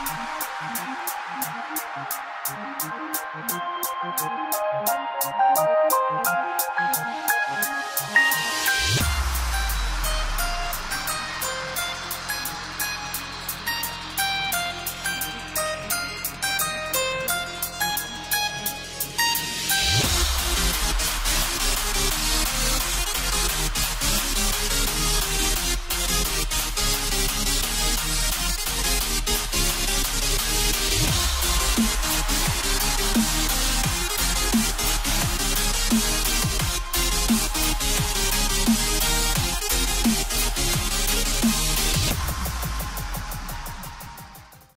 Thank you. Bye.